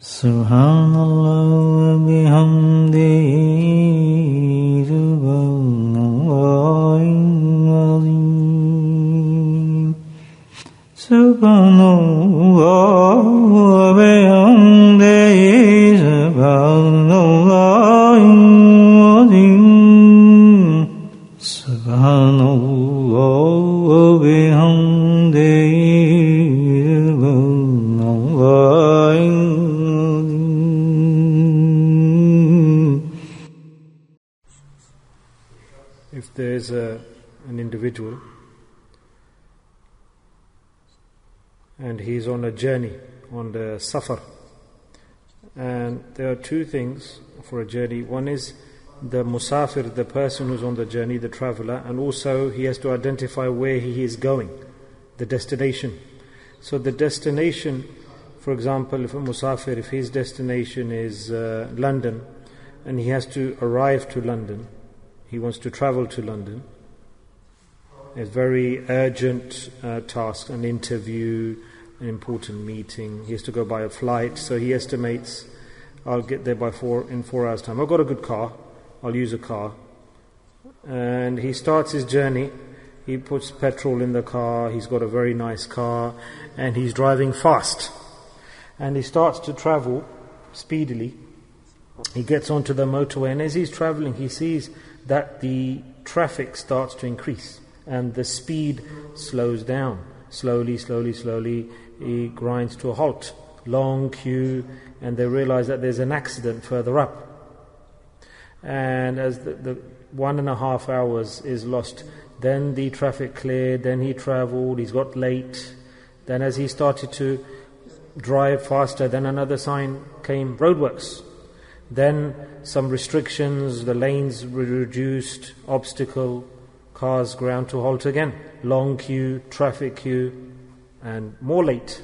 سبحان الله وبحمده. Journey, on the safar, and there are two things for a journey. One is the musafir, the person who's on the journey, the traveler, and also he has to identify where he is going, the destination. So the destination, for example, if a musafir, if his destination is uh, London, and he has to arrive to London, he wants to travel to London. A very urgent uh, task, an interview, an important meeting. He has to go by a flight, so he estimates, I'll get there by four in four hours' time. I've got a good car. I'll use a car. And he starts his journey. He puts petrol in the car. He's got a very nice car, and he's driving fast. And he starts to travel speedily. He gets onto the motorway, and as he's traveling, he sees that the traffic starts to increase and the speed slows down. Slowly, slowly, slowly, he grinds to a halt. Long queue, and they realize that there's an accident further up. And as the, the one and a half hours is lost, then the traffic cleared, then he traveled, he's got late. Then, as he started to drive faster, then another sign came roadworks. Then some restrictions, the lanes were reduced, obstacle, cars ground to halt again. Long queue, traffic queue, and more late.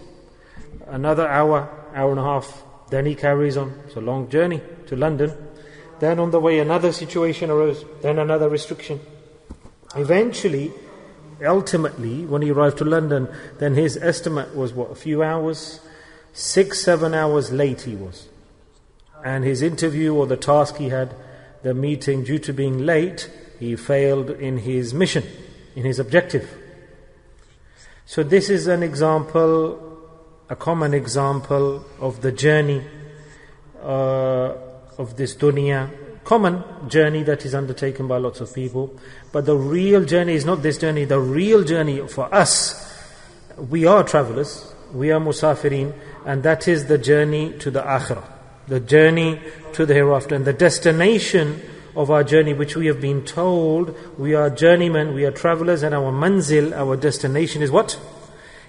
Another hour, hour and a half, then he carries on. It's a long journey to London. Then on the way, another situation arose, then another restriction. Eventually, ultimately, when he arrived to London, then his estimate was what, a few hours? Six, seven hours late he was and his interview or the task he had, the meeting, due to being late, he failed in his mission, in his objective. So, this is an example, a common example of the journey uh, of this dunya, common journey that is undertaken by lots of people. But the real journey is not this journey, the real journey for us, we are travelers, we are musafirin, and that is the journey to the akhirah the journey to the hereafter. And the destination of our journey, which we have been told we are journeymen, we are travelers, and our manzil, our destination is what?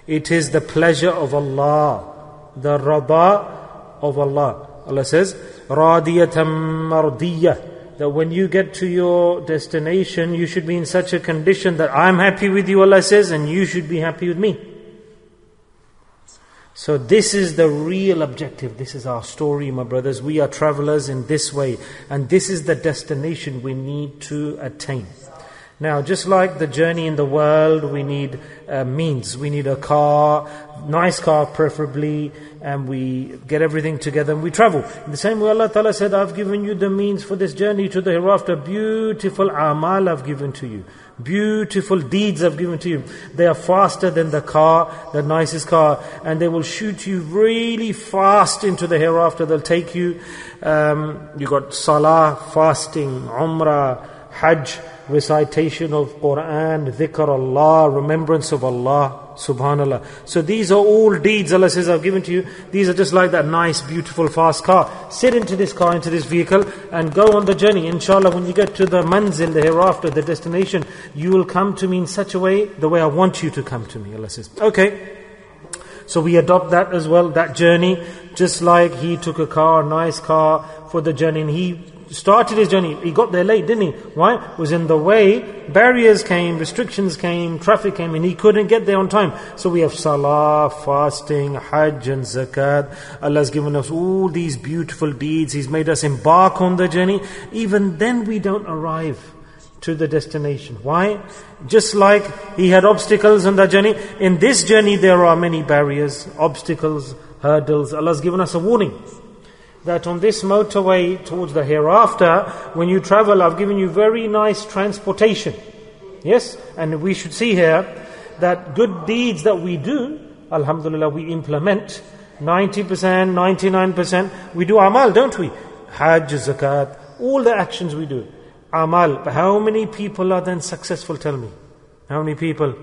It is the pleasure of Allah, the rada of Allah. Allah says, radiyatan mardiyah. That when you get to your destination, you should be in such a condition that I'm happy with you, Allah says, and you should be happy with me. So, this is the real objective. This is our story, my brothers. We are travelers in this way, and this is the destination we need to attain. Now, just like the journey in the world, we need uh, means. We need a car, nice car preferably, and we get everything together and we travel. In the same way, Allah Ta'ala said, I've given you the means for this journey to the hereafter. Beautiful amal I've given to you. Beautiful deeds I've given to you. They are faster than the car, the nicest car, and they will shoot you really fast into the hereafter. They'll take you. Um, you got salah, fasting, umrah, hajj, recitation of Quran, dhikr Allah, remembrance of Allah. Subhanallah. So these are all deeds Allah says I've given to you. These are just like that nice, beautiful, fast car. Sit into this car, into this vehicle, and go on the journey. Inshallah, when you get to the manzil, the hereafter, the destination, you will come to me in such a way, the way I want you to come to me. Allah says. Okay. So we adopt that as well, that journey, just like he took a car, nice car for the journey, and he started his journey. He got there late, didn't he? Why? Was in the way. Barriers came, restrictions came, traffic came, and he couldn't get there on time. So we have salah, fasting, hajj, and zakat. Allah's given us all these beautiful deeds. He's made us embark on the journey. Even then, we don't arrive to the destination. Why? Just like he had obstacles on the journey, in this journey there are many barriers, obstacles, hurdles. Allah's given us a warning that on this motorway towards the hereafter, when you travel, I've given you very nice transportation. Yes? And we should see here that good deeds that we do, Alhamdulillah, we implement 90%, 99%. We do amal, don't we? Hajj, zakat, all the actions we do. Amal. But how many people are then successful? Tell me. How many people?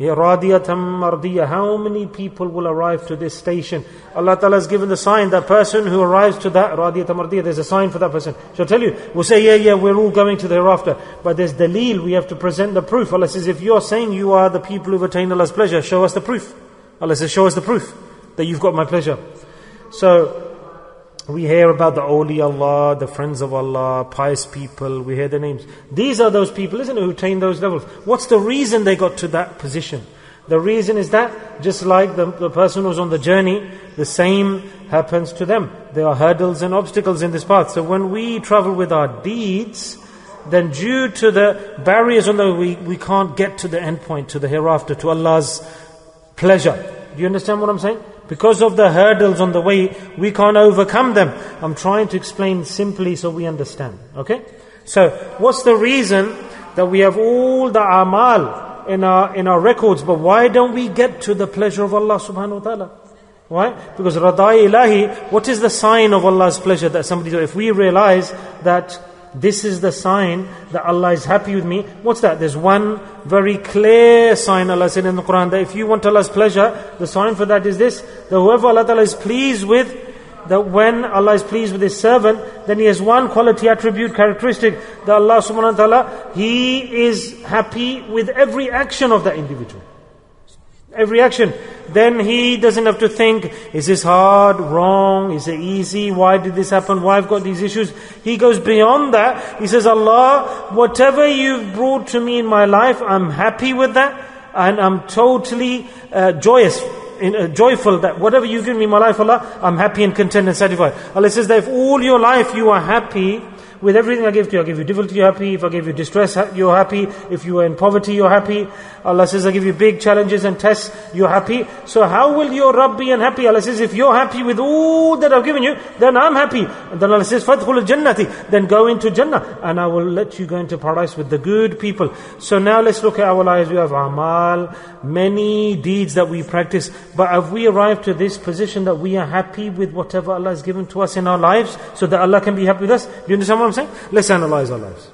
How many people will arrive to this station? Allah Ta'ala has given the sign, that person who arrives to that radiyatam mardiya, there's a sign for that person. Shall tell you, we'll say, yeah, yeah, we're all going to the hereafter. But there's dalil, we have to present the proof. Allah says, if you're saying you are the people who've attained Allah's pleasure, show us the proof. Allah says, show us the proof that you've got my pleasure. So, we hear about the awliya, the friends of Allah, pious people, we hear their names. These are those people, isn't it, who attain those levels. What's the reason they got to that position? The reason is that, just like the, the person who's on the journey, the same happens to them. There are hurdles and obstacles in this path. So when we travel with our deeds, then due to the barriers on the way, we can't get to the end point, to the hereafter, to Allah's pleasure. Do you understand what I'm saying? Because of the hurdles on the way, we can't overcome them. I'm trying to explain simply so we understand. Okay? So, what's the reason that we have all the amal in our, in our records, but why don't we get to the pleasure of Allah subhanahu wa ta'ala? Why? Because radai ilahi, what is the sign of Allah's pleasure that somebody, if we realize that this is the sign that Allah is happy with me. What's that? There's one very clear sign Allah said in the Quran that if you want Allah's pleasure, the sign for that is this, that whoever Allah Ta'ala is pleased with, that when Allah is pleased with His servant, then He has one quality, attribute, characteristic, that Allah subhanahu wa ta'ala, He is happy with every action of that individual every action. Then he doesn't have to think, is this hard, wrong, is it easy, why did this happen, why I've got these issues. He goes beyond that. He says, Allah, whatever you've brought to me in my life, I'm happy with that, and I'm totally uh, joyous. In, uh, joyful that whatever you give me in my life, Allah, I'm happy and content and satisfied. Allah says that if all your life you are happy, with everything I give to you. I give you difficulty, you're happy. If I give you distress, you're happy. If you are in poverty, you're happy. Allah says, I give you big challenges and tests, you're happy. So how will your Rabb be unhappy? Allah says, if you're happy with all that I've given you, then I'm happy. And then Allah says, فَادْخُلُ الْجَنَّةِ Then go into Jannah, and I will let you go into paradise with the good people. So now let's look at our lives. We have amal, many deeds that we practice. But have we arrived to this position that we are happy with whatever Allah has given to us in our lives, so that Allah can be happy with us? Do you understand what I'm saying? Let's analyze our lives.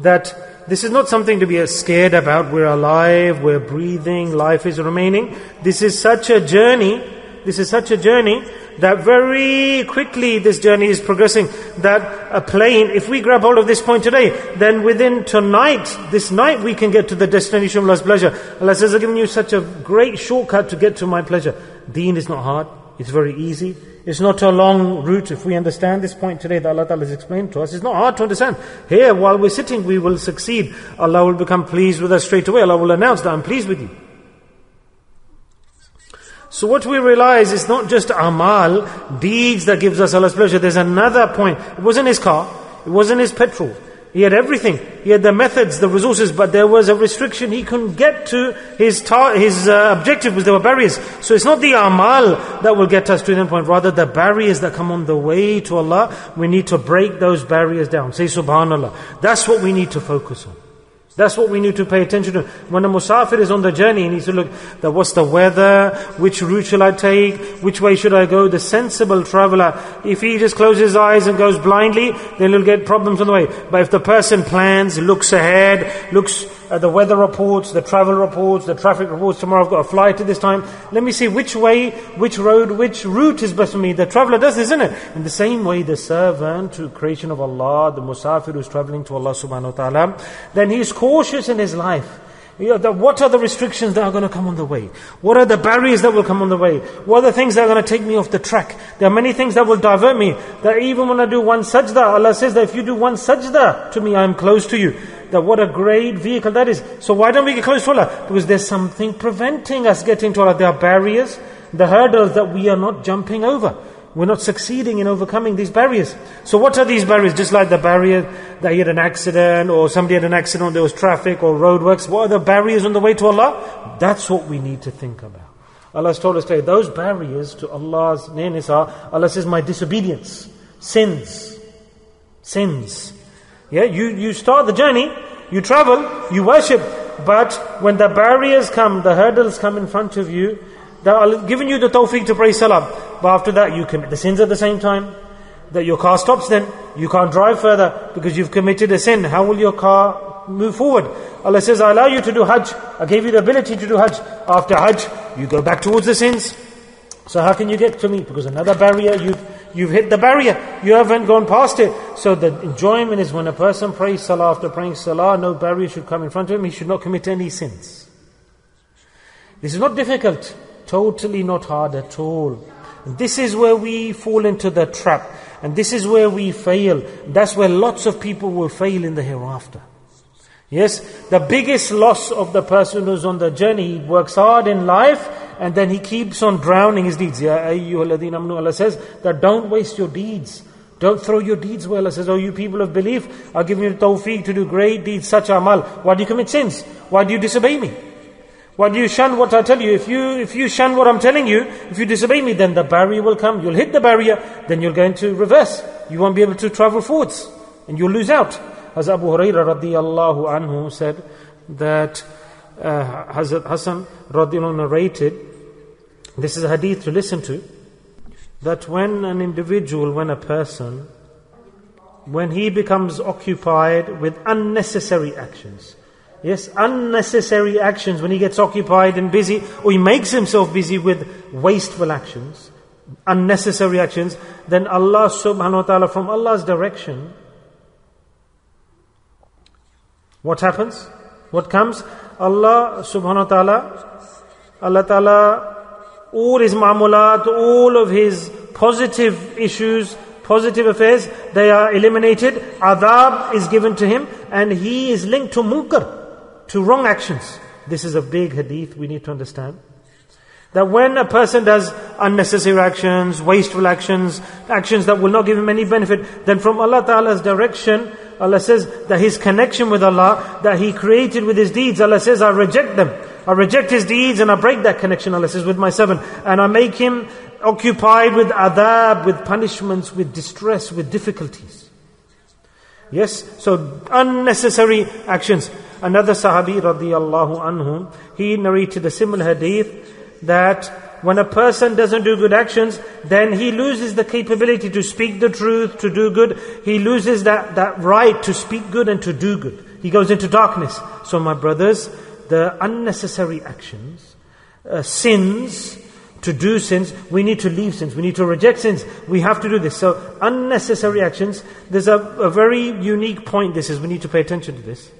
That this is not something to be scared about. We're alive, we're breathing, life is remaining. This is such a journey, this is such a journey that very quickly this journey is progressing. That a plane, if we grab hold of this point today, then within tonight, this night, we can get to the destination of Allah's pleasure. Allah says, I've given you such a great shortcut to get to my pleasure. Deen is not hard, it's very easy. It's not a long route. If we understand this point today that Allah Ta'ala has explained to us, it's not hard to understand. Here, while we're sitting, we will succeed. Allah will become pleased with us straight away. Allah will announce that I'm pleased with you. So what we realize is not just amal, deeds that gives us Allah's pleasure. There's another point. It wasn't his car. It wasn't his petrol. He had everything. He had the methods, the resources, but there was a restriction. He couldn't get to his tar- his uh, objective because there were barriers. So it's not the amal that will get us to the point, rather the barriers that come on the way to Allah. We need to break those barriers down. Say subhanallah. That's what we need to focus on. That's what we need to pay attention to. When a musafir is on the journey, he needs to look that what's the weather, which route shall I take, which way should I go. The sensible traveler, if he just closes his eyes and goes blindly, then he'll get problems on the way. But if the person plans, looks ahead, looks uh, the weather reports, the travel reports, the traffic reports. Tomorrow I've got a flight at this time. Let me see which way, which road, which route is best for me. The traveler does this, isn't it? In the same way, the servant to creation of Allah, the musafir who's traveling to Allah subhanahu wa ta'ala, then he's cautious in his life. You know, what are the restrictions that are going to come on the way? What are the barriers that will come on the way? What are the things that are going to take me off the track? There are many things that will divert me. That even when I do one sajda, Allah says that if you do one sajda to me, I am close to you that what a great vehicle that is. So why don't we get close to Allah? Because there's something preventing us getting to Allah. There are barriers, the hurdles that we are not jumping over. We're not succeeding in overcoming these barriers. So what are these barriers? Just like the barrier that he had an accident or somebody had an accident, there was traffic or roadworks. What are the barriers on the way to Allah? That's what we need to think about. Allah has told us today, those barriers to Allah's nearness are, Allah says, my disobedience, sins, sins. Yeah, you, you start the journey, you travel, you worship, but when the barriers come, the hurdles come in front of you, they're Allah giving you the tawfiq to pray salah. But after that, you commit the sins at the same time. That your car stops then. You can't drive further because you've committed a sin. How will your car move forward? Allah says, I allow you to do Hajj. I gave you the ability to do Hajj. After Hajj, you go back towards the sins. So how can you get to me? Because another barrier, you've, you've hit the barrier. You haven't gone past it. So the enjoyment is when a person prays salah after praying salah, no barrier should come in front of him. He should not commit any sins. This is not difficult. Totally not hard at all. This is where we fall into the trap. And this is where we fail. That's where lots of people will fail in the hereafter. Yes, the biggest loss of the person who's on the journey, he works hard in life and then he keeps on drowning his deeds. Amnu, Allah says that don't waste your deeds. Don't throw your deeds away. Allah says, Oh, you people of belief, I'll give you tawfiq to do great deeds, such amal. Why do you commit sins? Why do you disobey me? Why do you shun what I tell you? If you if you shun what I'm telling you, if you disobey me, then the barrier will come. You'll hit the barrier, then you'll go into reverse. You won't be able to travel forwards, and you'll lose out. As Abu Hurairah radiallahu anhu said that uh, Hazrat Hassan radiallahu narrated, this is a hadith to listen to, that when an individual, when a person, when he becomes occupied with unnecessary actions, Yes, unnecessary actions when he gets occupied and busy, or he makes himself busy with wasteful actions, unnecessary actions, then Allah subhanahu wa ta'ala, from Allah's direction, what happens? What comes? Allah subhanahu wa ta'ala, Allah ta'ala, all his ma'mulat, all of his positive issues, positive affairs, they are eliminated. Adab is given to him, and he is linked to munkar to wrong actions. This is a big hadith we need to understand. That when a person does unnecessary actions, wasteful actions, actions that will not give him any benefit, then from Allah Ta'ala's direction, Allah says that his connection with Allah, that he created with his deeds, Allah says, I reject them. I reject his deeds and I break that connection, Allah says, with my servant. And I make him occupied with adab, with punishments, with distress, with difficulties. Yes, so unnecessary actions. Another Sahabi radiallahu anhu, he narrated a similar hadith that when a person doesn't do good actions, then he loses the capability to speak the truth, to do good. He loses that, that right to speak good and to do good. He goes into darkness. So my brothers, the unnecessary actions, uh, sins, to do sins, we need to leave sins. We need to reject sins. We have to do this. So unnecessary actions, there's a, a very unique point this is. We need to pay attention to this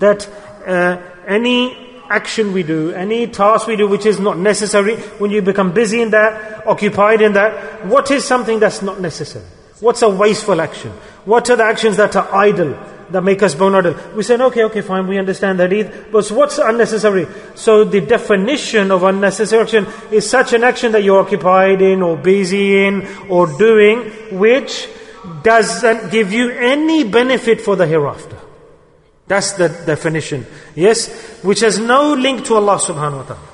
that uh, any action we do, any task we do which is not necessary, when you become busy in that, occupied in that, what is something that's not necessary? What's a wasteful action? What are the actions that are idle, that make us bone idle? We say, okay, okay, fine, we understand that. But what's unnecessary? So the definition of unnecessary action is such an action that you're occupied in, or busy in, or doing, which doesn't give you any benefit for the hereafter. That's the definition. Yes? Which has no link to Allah subhanahu wa ta'ala.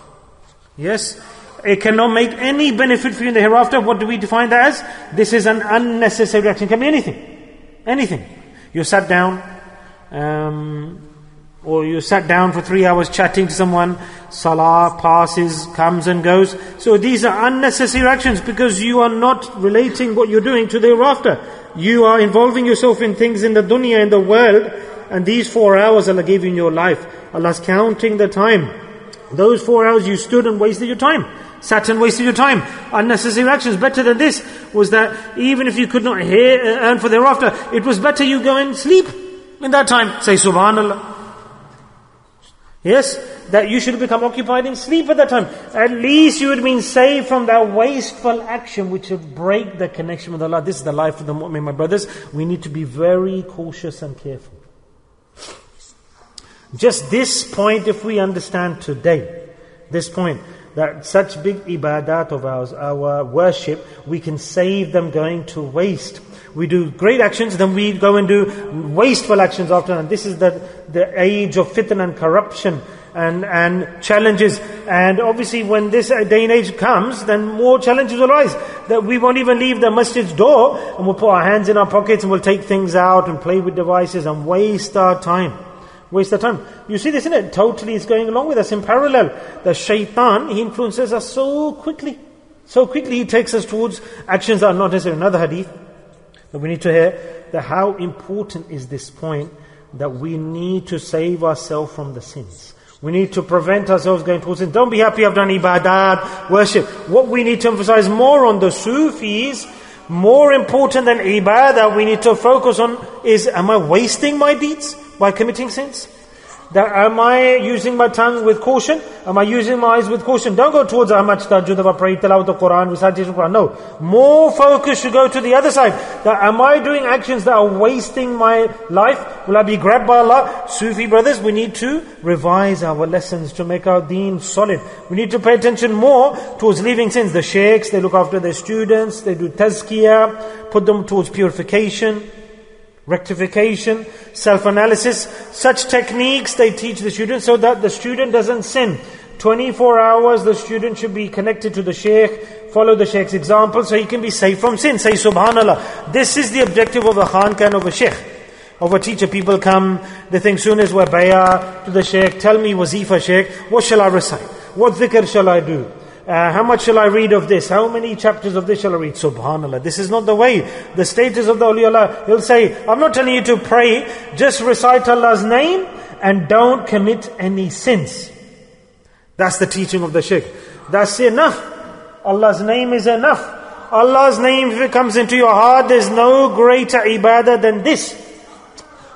Yes? It cannot make any benefit for you in the hereafter. What do we define that as? This is an unnecessary action. It can be anything. Anything. You sat down, um, or you sat down for three hours chatting to someone, salah passes, comes and goes. So these are unnecessary actions because you are not relating what you're doing to the hereafter. You are involving yourself in things in the dunya, in the world, and these four hours Allah gave you in your life, Allah's counting the time. Those four hours you stood and wasted your time. Sat and wasted your time. Unnecessary actions. Better than this was that even if you could not hear, uh, earn for thereafter, it was better you go and sleep in that time. Say Subhanallah. Yes, that you should become occupied in sleep at that time. At least you would been saved from that wasteful action which would break the connection with Allah. This is the life of the mu'min, my brothers. We need to be very cautious and careful. Just this point, if we understand today, this point, that such big ibadat of ours, our worship, we can save them going to waste. We do great actions, then we go and do wasteful actions after. And this is the, the age of fitna and corruption. and, and challenges. And obviously when this day and age comes, then more challenges arise. That we won't even leave the masjid's door and we'll put our hands in our pockets and we'll take things out and play with devices and waste our time. Waste our time. You see this, isn't it? Totally is going along with us in parallel. The shaitan, he influences us so quickly. So quickly he takes us towards actions that are not necessary. Another hadith that we need to hear that how important is this point that we need to save ourselves from the sins. We need to prevent ourselves going towards sin. Don't be happy I've done ibadat, worship. What we need to emphasize more on the Sufis, more important than ibadah, that we need to focus on is, am I wasting my deeds by committing sins? That am I using my tongue with caution? Am I using my eyes with caution? Don't go towards how much tahajjud have I prayed, tilawat the Quran, recitation Quran. No. More focus should go to the other side. That am I doing actions that are wasting my life? Will I be grabbed by Allah? Sufi brothers, we need to revise our lessons to make our deen solid. We need to pay attention more towards leaving sins. The sheikhs, they look after their students, they do tazkiyah, put them towards purification rectification, self-analysis. Such techniques they teach the student so that the student doesn't sin. 24 hours the student should be connected to the sheikh, follow the sheikh's example so he can be safe from sin. Say subhanallah. This is the objective of a khanqah of a sheikh. Of a teacher, people come, they think soon as we're bayah to the sheikh, tell me wazifa sheikh, what shall I recite? What dhikr shall I do? Uh, how much shall I read of this? How many chapters of this shall I read? Subhanallah. This is not the way. The status of the awliyaullah, he'll say, I'm not telling you to pray, just recite Allah's name and don't commit any sins. That's the teaching of the Sheikh. That's enough. Allah's name is enough. Allah's name, if it comes into your heart, there's no greater ibadah than this.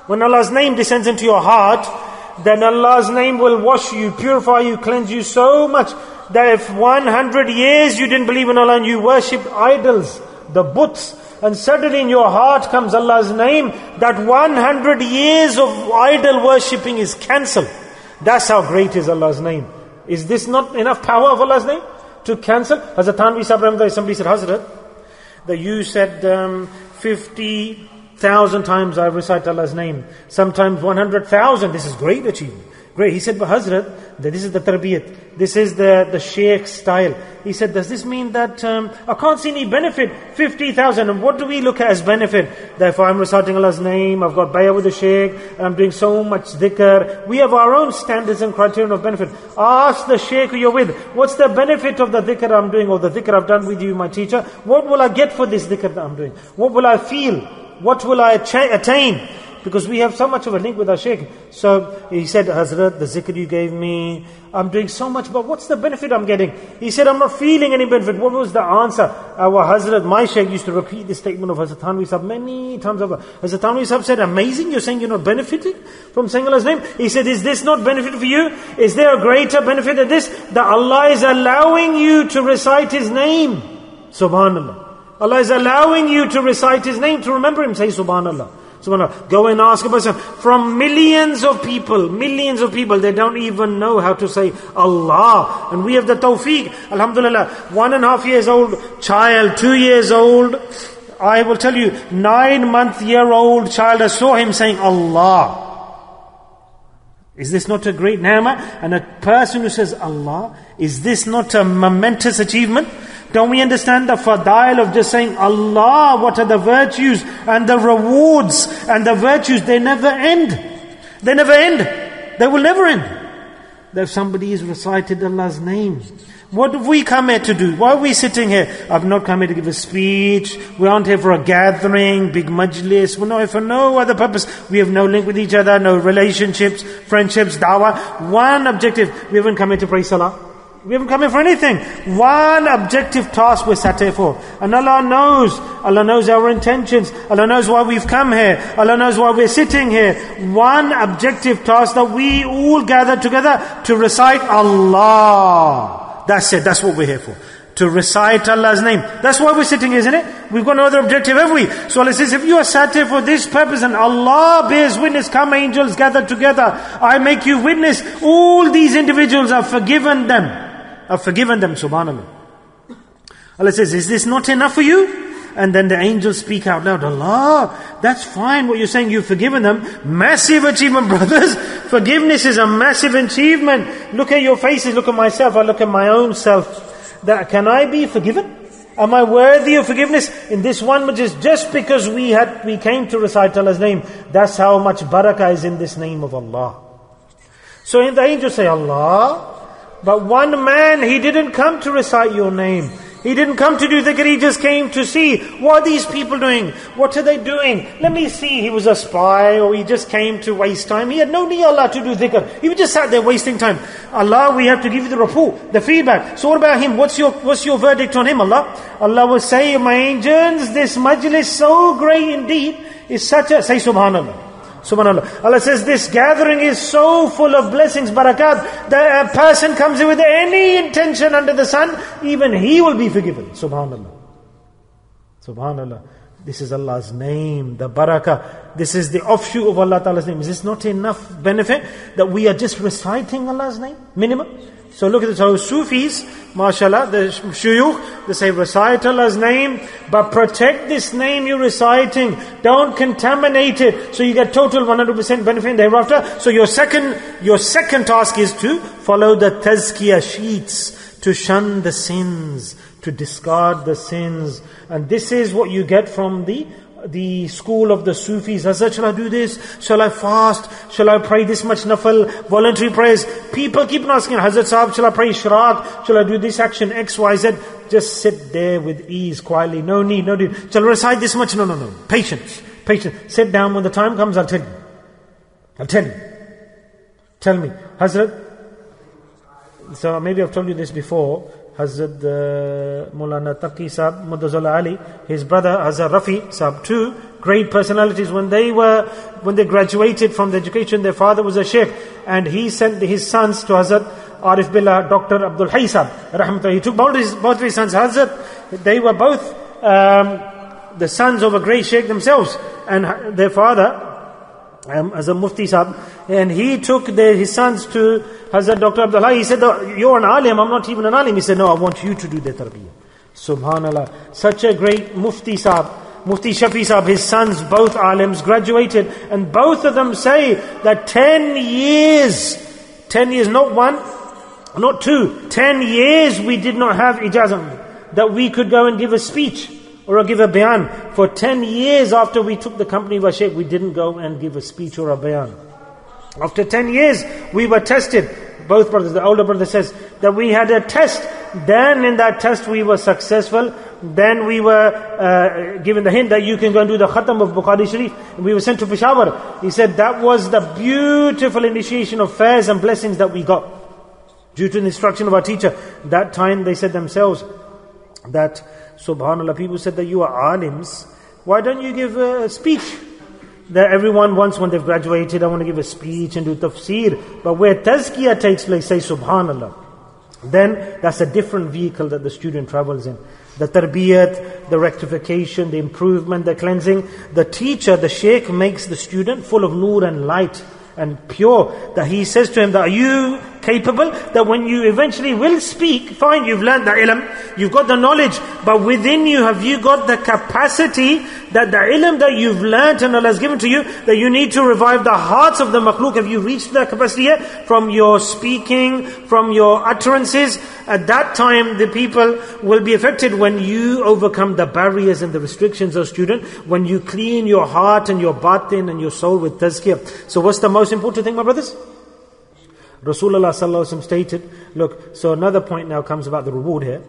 When Allah's name descends into your heart, then Allah's name will wash you, purify you, cleanse you so much that if 100 years you didn't believe in Allah and you worshipped idols, the buts, and suddenly in your heart comes Allah's name, that 100 years of idol worshipping is cancelled. That's how great is Allah's name. Is this not enough power of Allah's name to cancel? Hazrat Thanvi Sahib somebody said, Hazrat, that you said um, 50,000 times I recite Allah's name, sometimes 100,000. This is great achievement. Great. He said, but Hazrat, this is the tarbiyat. This is the, the sheikh style. He said, does this mean that um, I can't see any benefit? 50,000. And what do we look at as benefit? Therefore, I'm reciting Allah's name, I've got bayah with the sheikh, I'm doing so much dhikr. We have our own standards and criterion of benefit. Ask the sheikh who you're with, what's the benefit of the dhikr I'm doing or the dhikr I've done with you, my teacher? What will I get for this dhikr that I'm doing? What will I feel? What will I attain? Because we have so much of a link with our Shaykh. So he said, Hazrat, the zikr you gave me, I'm doing so much, but what's the benefit I'm getting? He said, I'm not feeling any benefit. What was the answer? Our Hazrat, my Shaykh used to repeat this statement of Hazrat Thanvi Sahib many times over. Hazrat Thanvi Sahib said, amazing, you're saying you're not benefiting from saying Allah's name? He said, is this not benefit for you? Is there a greater benefit than this? That Allah is allowing you to recite His name. Subhanallah. Allah is allowing you to recite His name, to remember Him. Say Subhanallah. Subhanallah. Go and ask a person. From millions of people, millions of people, they don't even know how to say Allah. And we have the tawfiq. Alhamdulillah. One and a half years old child, two years old. I will tell you, nine month year old child, I saw him saying Allah. Is this not a great ni'mah? And a person who says Allah, is this not a momentous achievement? Don't we understand the fadail of just saying Allah, what are the virtues and the rewards and the virtues, they never end. They never end. They will never end. That if somebody has recited Allah's name, what have we come here to do? Why are we sitting here? I've not come here to give a speech. We aren't here for a gathering, big majlis. We're not here for no other purpose. We have no link with each other, no relationships, friendships, dawah. One objective. We haven't come here to pray salah. We haven't come here for anything. One objective task we're sat here for. And Allah knows. Allah knows our intentions. Allah knows why we've come here. Allah knows why we're sitting here. One objective task that we all gather together to recite Allah. That's it. That's what we're here for. To recite Allah's name. That's why we're sitting, isn't it? We've got no other objective, have we? So Allah says, if you are sat here for this purpose and Allah bears witness, come angels gather together. I make you witness. All these individuals are forgiven them. I've forgiven them, subhanAllah. Allah says, is this not enough for you? And then the angels speak out loud, Allah, that's fine what you're saying, you've forgiven them. Massive achievement, brothers. Forgiveness is a massive achievement. Look at your faces, look at myself, I look at my own self. That can I be forgiven? Am I worthy of forgiveness? In this one majlis, just because we had we came to recite Allah's name, that's how much barakah is in this name of Allah. So the angels say Allah, but one man, he didn't come to recite your name. He didn't come to do dhikr, he just came to see what are these people doing? What are they doing? Let me see. He was a spy or he just came to waste time. He had no need Allah to do dhikr. He just sat there wasting time. Allah, we have to give you the report, the feedback. So what about him? What's your, what's your verdict on him, Allah? Allah will say, my angels, this majlis so great indeed is such a, say subhanallah. Subhanallah. Allah says this gathering is so full of blessings, barakat, that a person comes in with any intention under the sun, even he will be forgiven. Subhanallah. Subhanallah. This is Allah's name, the barakah. This is the offshoot of Allah Ta'ala's name. Is this not enough benefit that we are just reciting Allah's name? Minimum. So look at. So Sufis, mashallah, the shuyukh, they say recite Allah's name, but protect this name you're reciting. Don't contaminate it. So you get total 100% benefit thereafter. So your second, your second task is to follow the tazkiyah sheets, to shun the sins, to discard the sins. And this is what you get from the the school of the Sufis. Hazrat, shall I do this? Shall I fast? Shall I pray this much nafal? Voluntary prayers. People keep asking, Hazrat Sahib, shall I pray ishraq? Shall I do this action X, Y, Z? Just sit there with ease, quietly. No need, no need. Shall I recite this much? No, no, no. Patience. Patience. Sit down when the time comes, I'll tell you. I'll tell you. Tell me. Hazrat, so maybe I've told you this before. Hazrat uh, Mulana Taqi Sahib, Mudazullah Ali, his brother Hazrat Rafi Sahib, two great personalities. When they were, when they graduated from the education, their father was a sheikh, and he sent his sons to Hazrat Arif Billah, Dr. Abdul Hayy Sahib, He took both his, both his sons, Hazrat, they were both um, the sons of a great sheikh themselves, and their father, um, as a Mufti Sahib, and he took the, his sons to Hazrat Dr. Abdullah. He said, You're an alim, I'm not even an alim. He said, No, I want you to do the tarbiyah. Subhanallah. Such a great Mufti Sahib. Mufti Shafi Sahib, his sons, both alims, graduated, and both of them say that 10 years, 10 years, not one, not two, 10 years we did not have ijazah, that we could go and give a speech or give a bayan. For 10 years after we took the company of our Shaykh, we didn't go and give a speech or a bayan. After 10 years, we were tested. Both brothers, the older brother says that we had a test. Then in that test we were successful. Then we were uh, given the hint that you can go and do the khatam of Bukhari Sharif. And we were sent to Peshawar. He said that was the beautiful initiation of fairs and blessings that we got. Due to the instruction of our teacher. That time they said themselves that, subhanAllah, people said that you are alims. Why don't you give a speech? that everyone wants when they've graduated, I want to give a speech and do tafsir. But where tazkiyah takes place, say subhanallah. Then that's a different vehicle that the student travels in. The tarbiyat, the rectification, the improvement, the cleansing. The teacher, the sheikh makes the student full of nur and light and pure. That he says to him that are you capable that when you eventually will speak, fine, you've learned the ilm, you've got the knowledge, but within you have you got the capacity that the ilm that you've learned and Allah has given to you, that you need to revive the hearts of the makhluk. Have you reached that capacity yet? From your speaking, from your utterances, at that time the people will be affected when you overcome the barriers and the restrictions of student, when you clean your heart and your batin and your soul with tazkiyah. So what's the most important thing, my brothers? Rasulullah sallallahu stated, look, so another point now comes about the reward here.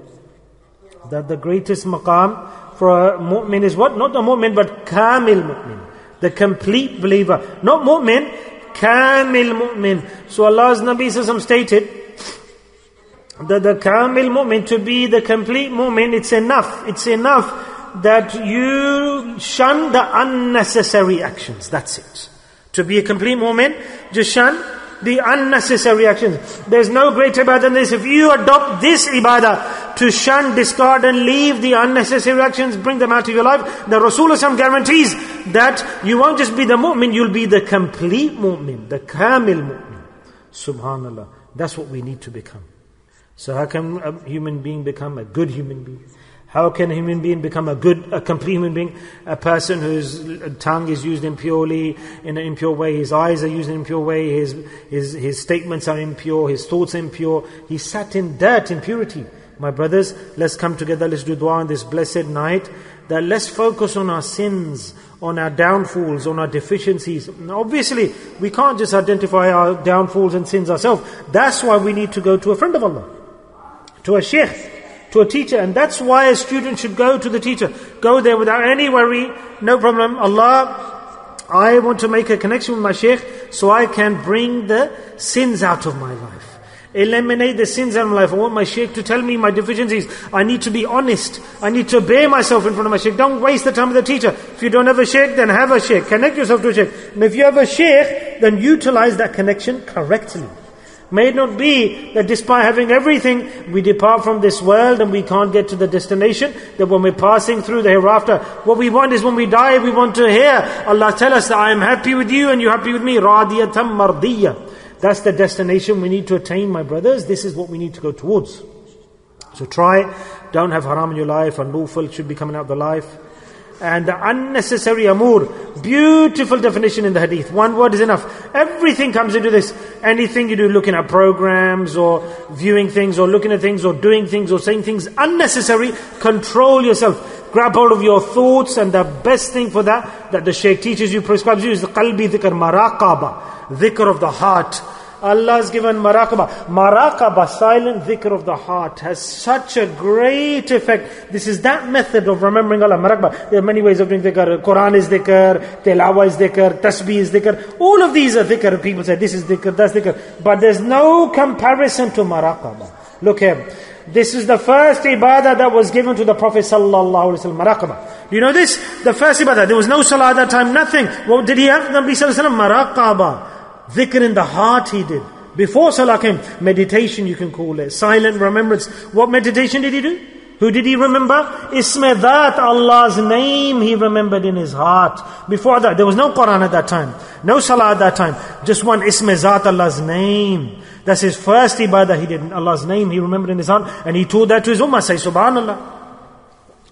That the greatest maqam for a mu'min is what? Not a mu'min, but kamil mu'min. The complete believer. Not mu'min, kamil mu'min. So Allah's Nabi sallallahu stated that the kamil mu'min, to be the complete mu'min, it's enough. It's enough that you shun the unnecessary actions. That's it. To be a complete mu'min, just shun the unnecessary actions. There's no greater ibadah than this. If you adopt this ibadah to shun, discard and leave the unnecessary actions, bring them out of your life, the Rasulullah guarantees that you won't just be the mu'min, you'll be the complete mu'min, the kamil mu'min. Subhanallah. That's what we need to become. So how can a human being become a good human being? How can a human being become a good, a complete human being? A person whose tongue is used impurely, in an impure way, his eyes are used in an impure way, his, his, his statements are impure, his thoughts impure. He sat in dirt, impurity. My brothers, let's come together, let's do dua on this blessed night, that let's focus on our sins, on our downfalls, on our deficiencies. Obviously, we can't just identify our downfalls and sins ourselves. That's why we need to go to a friend of Allah, to a sheikh, to a teacher. And that's why a student should go to the teacher. Go there without any worry, no problem. Allah, I want to make a connection with my sheikh so I can bring the sins out of my life. Eliminate the sins out of my life. I want my sheikh to tell me my deficiencies. I need to be honest. I need to obey myself in front of my sheikh. Don't waste the time with the teacher. If you don't have a sheikh, then have a sheikh. Connect yourself to a sheikh. And if you have a sheikh, then utilize that connection correctly. May it not be that despite having everything, we depart from this world and we can't get to the destination. That when we're passing through the hereafter, what we want is when we die, we want to hear Allah tell us that I am happy with you and you're happy with me. Radiyatam mardiyya. That's the destination we need to attain, my brothers. This is what we need to go towards. So try, don't have haram in your life, and lawful should be coming out of the life and the unnecessary amur. Beautiful definition in the hadith. One word is enough. Everything comes into this. Anything you do, looking at programs or viewing things or looking at things or doing things or saying things unnecessary, control yourself. Grab hold of your thoughts and the best thing for that, that the Shaykh teaches you, prescribes you is the qalbi dhikr, maraqaba, dhikr of the heart. Allah has given maraqaba. Maraqaba, silent dhikr of the heart, has such a great effect. This is that method of remembering Allah. Maraqaba. There are many ways of doing dhikr. Quran is dhikr, tilawa is dhikr, tasbih is dhikr. All of these are dhikr. People say this is dhikr, that's dhikr. But there's no comparison to maraqaba. Look here. This is the first ibadah that was given to the Prophet sallallahu alaihi wasallam. Maraqaba. Do you know this? The first ibadah. There was no salah at that time. Nothing. What did he have? Nabi sallallahu alaihi wasallam. Maraqaba. Dhikr in the heart he did. Before Salah came, meditation you can call it, silent remembrance. What meditation did he do? Who did he remember? Isme Zat, Allah's name he remembered in his heart. Before that, there was no Quran at that time. No Salah at that time. Just one Isme Zat, Allah's name. That's his first ibadah he did Allah's name. He remembered in his heart. And he told that to his ummah. Say Subhanallah.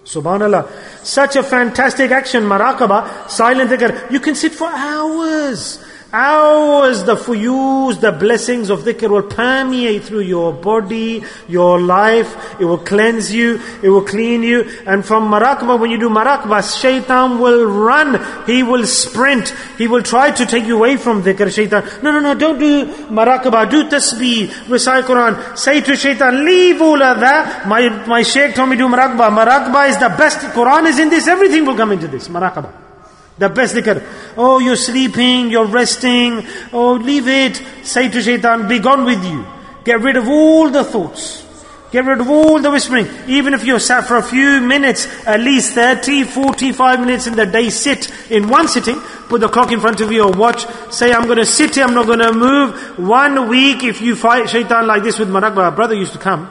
Subhanallah. Such a fantastic action, maraqaba, silent dhikr. You can sit for hours. Hours the fuyuz, the blessings of dhikr will permeate through your body, your life. It will cleanse you. It will clean you. And from maraqba, when you do maraqba, shaitan will run. He will sprint. He will try to take you away from dhikr, shaitan. No, no, no, don't do maraqba. Do tasbih. Recite Quran. Say to shaitan, leave all of that. My, my sheikh told me do maraqba. Maraqba is the best. Quran is in this. Everything will come into this. Maraqba. The best dhikr. Oh, you're sleeping, you're resting. Oh, leave it. Say to shaitan, be gone with you. Get rid of all the thoughts. Get rid of all the whispering. Even if you're sat for a few minutes, at least 30, 45 minutes in the day, sit in one sitting. Put the clock in front of you or watch. Say, I'm going to sit here, I'm not going to move. One week, if you fight shaitan like this with Marakba, a brother used to come.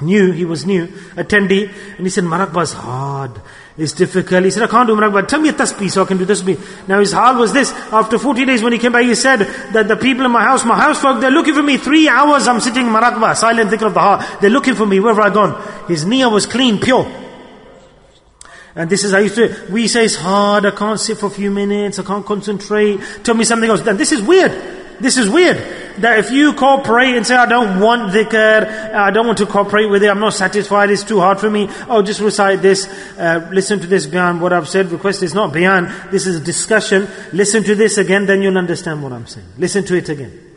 New, he was new, attendee. And he said, Marakba is hard. It's difficult. He said, I can't do Maraqba. Tell me a tasbih so I can do tasbih. Now his hal was this. After 40 days when he came back, he said that the people in my house, my house folk, they're looking for me. Three hours I'm sitting in Maraqba, silent dhikr of the heart. They're looking for me wherever I gone. His niyyah was clean, pure. And this is how you do. We say it's hard, I can't sit for a few minutes, I can't concentrate. Tell me something else. Then this is weird. This is weird. That if you cooperate and say, I don't want dhikr, I don't want to cooperate with it, I'm not satisfied, it's too hard for me. Oh, just recite this, uh, listen to this bayan, what I've said, request is not bayan, this is a discussion. Listen to this again, then you'll understand what I'm saying. Listen to it again.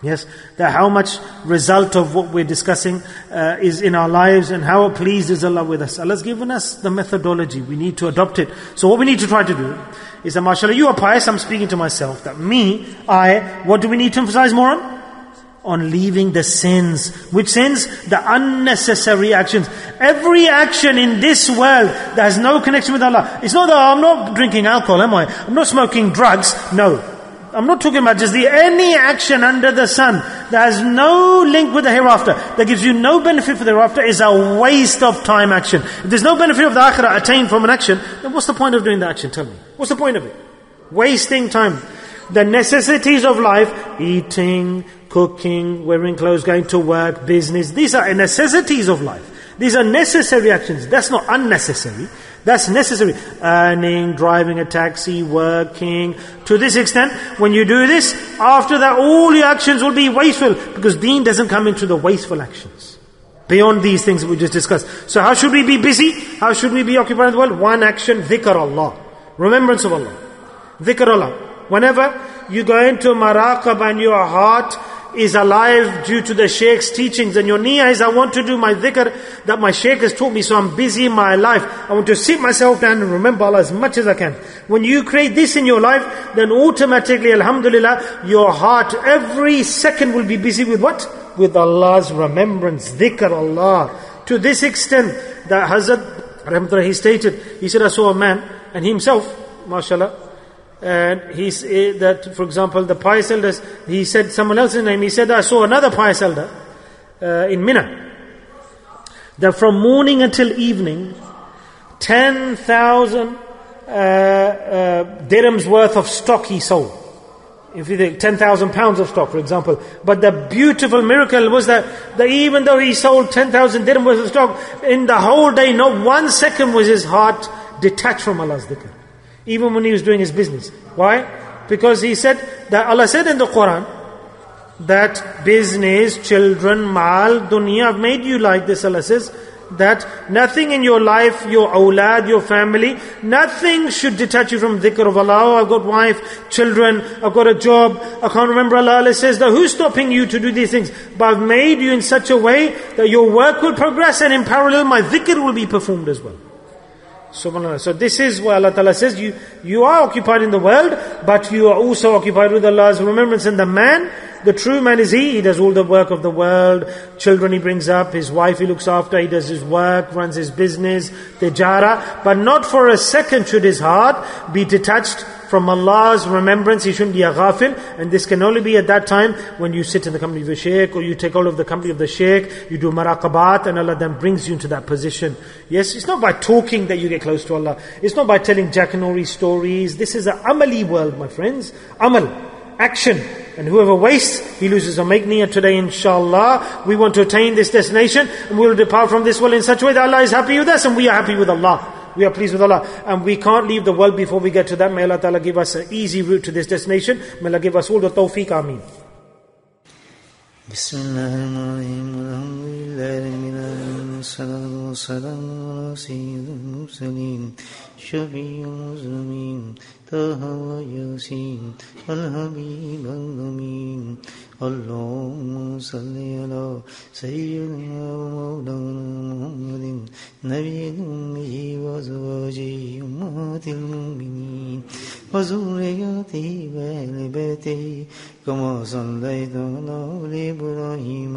Yes, that how much result of what we're discussing uh, is in our lives and how pleased is Allah with us. Allah's given us the methodology. We need to adopt it. So what we need to try to do is that, mashallah, you are pious, I'm speaking to myself. That me, I, what do we need to emphasize more on? On leaving the sins. Which sins? The unnecessary actions. Every action in this world that has no connection with Allah. It's not that I'm not drinking alcohol, am I? I'm not smoking drugs. No. I'm not talking about just the any action under the sun that has no link with the hereafter, that gives you no benefit for the hereafter, is a waste of time action. If there's no benefit of the akhirah attained from an action, then what's the point of doing the action? Tell me. What's the point of it? Wasting time. The necessities of life, eating, cooking, wearing clothes, going to work, business, these are necessities of life. These are necessary actions. That's not unnecessary. That's necessary. Earning, driving a taxi, working. To this extent, when you do this, after that all your actions will be wasteful because deen doesn't come into the wasteful actions. Beyond these things we just discussed. So how should we be busy? How should we be occupied in the world? One action, dhikr Allah. Remembrance of Allah. Dhikr Allah. Whenever you go into maraqab and your heart is alive due to the Shaykh's teachings and your niyyah is I want to do my dhikr that my Shaykh has taught me so I'm busy in my life. I want to sit myself down and remember Allah as much as I can. When you create this in your life, then automatically, Alhamdulillah, your heart every second will be busy with what? With Allah's remembrance, dhikr Allah. To this extent that Hazrat he stated, he said, I saw a man and himself, mashallah, and he said that, for example, the pious elders, he said someone else's name, he said, I saw another pious elder uh, in Mina. That from morning until evening, 10,000 uh, uh, dirhams worth of stock he sold. If you think 10,000 pounds of stock, for example. But the beautiful miracle was that, that even though he sold 10,000 dirhams worth of stock, in the whole day, not one second was his heart detached from Allah's dhikr even when he was doing his business. Why? Because he said that Allah said in the Quran that business, children, mal, dunya, I've made you like this, Allah says, that nothing in your life, your awlad, your family, nothing should detach you from dhikr of Allah. Oh, I've got wife, children, I've got a job, I can't remember Allah. Allah says that who's stopping you to do these things? But I've made you in such a way that your work will progress and in parallel my dhikr will be performed as well. Subhanallah. So this is what Allah Ta'ala says, you, you are occupied in the world, but you are also occupied with Allah's remembrance. And the man, the true man is he, he does all the work of the world, children he brings up, his wife he looks after, he does his work, runs his business, tijara, but not for a second should his heart be detached from Allah's remembrance, he shouldn't be a ghafil, and this can only be at that time when you sit in the company of the shaykh, or you take all of the company of the shaykh, you do muraqabat, and Allah then brings you into that position. Yes, it's not by talking that you get close to Allah. It's not by telling Jackanory stories. This is an amali world, my friends. Amal, action. And whoever wastes, he loses. So make today, inshallah. We want to attain this destination, and we will depart from this world in such a way that Allah is happy with us, and we are happy with Allah. We are pleased with Allah. And we can't leave the world before we get to that. May Allah Ta'ala give us an easy route to this destination. May Allah give us all the tawfiq. Ameen. بسم الله الرحمن الرحيم الحمد لله رب العالمين والصلاة والسلام على سيد المرسلين شفيع المسلمين طه وياسين والحبيب الأمين اللهم صل على سيدنا ومولانا محمد نبي أمه وأزواجه أمهات المؤمنين وذرياته وأهل بيته كما صليت على إبراهيم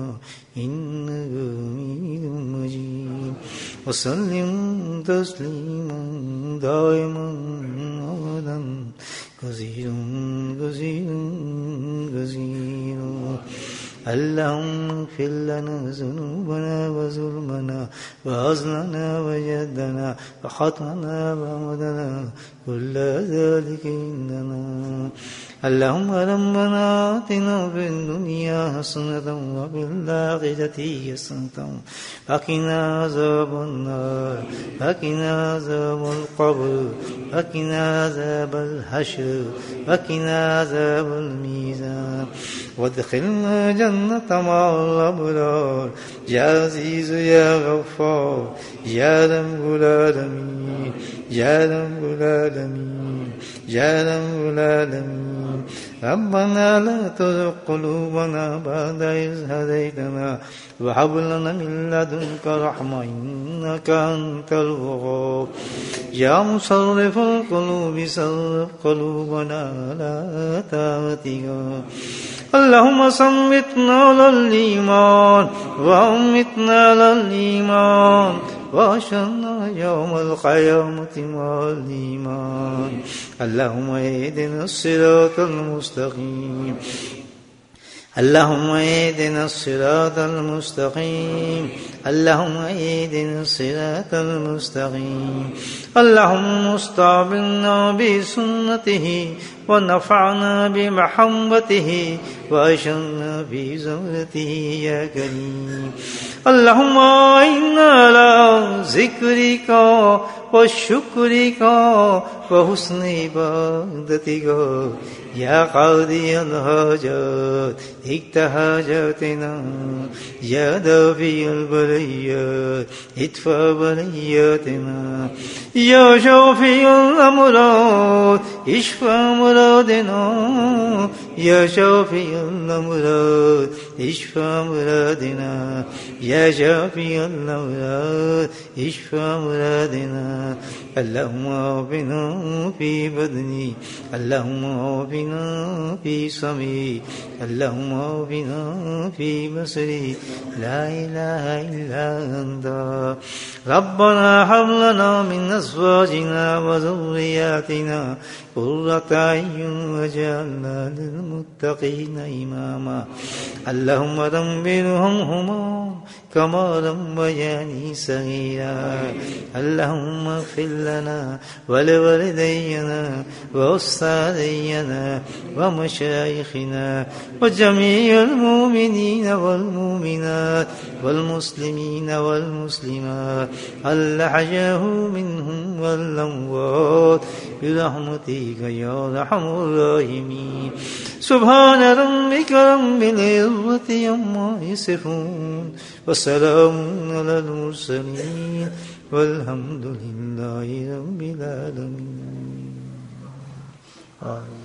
إنك حميد مجيد وسلم تسليما دائما أبدا. كثيرا كثيرا كثيرا اللهم اغفر لنا ذنوبنا وظلمنا وأزلنا وجدنا وخطأنا وعمدنا كل ذلك عندنا. اللهم ربنا آتنا في الدنيا حسنة وفي الآخرة حسنة. وقنا عذاب النار وقنا عذاب القبر وقنا عذاب الحشر وقنا عذاب الميزان. وادخلنا جنة مع الأبرار. يا عزيز يا غفار يا رب العالمين يا رب العالمين يا رب العالمين. ربنا لا تزغ قلوبنا بعد إذ هديتنا وهب لنا من لدنك رحمة إنك أنت الوهاب. يا مصرف القلوب صرف قلوبنا على طاعتك. اللهم صمتنا على الإيمان وأمتنا على الإيمان وأشرنا يوم القيامة مع الإيمان. اللهم اهدنا الصراط المستقيم. اللهم اهدنا الصراط المستقيم. اللهم اهدنا الصراط المستقيم. اللهم استعملنا بسنته ونفعنا بمحبته وأشرنا في يا كريم. اللهم إنا على ذكرك ve şükrika ve husn ibadatika ya kadiyel hacat ikte hacatina ya dafiyel beliyat itfa beliyatina ya şafiyel amurat işfa muradina ya şafiyel amurat işfa muradina ya şafiyel amurat işfa muradina. اللهم عافنا في بدني اللهم عافنا في سمعي اللهم عافنا في بصري. لا إله إلا أنت. ربنا هب من أزواجنا وذرياتنا قرة أعين واجعلنا للمتقين إماما. اللهم دمرهم هما كما ربياني صغيرا. اللهم اغفر لنا ولوالدينا وأستاذينا ومشايخنا وجميع المؤمنين والمؤمنات والمسلمين والمسلمات. الأحياء منهم والأموات يا الراحمين سبحان ربك رب العزة عما يصفون وسلام على المرسلين والحمد لله رب العالمين. آمين.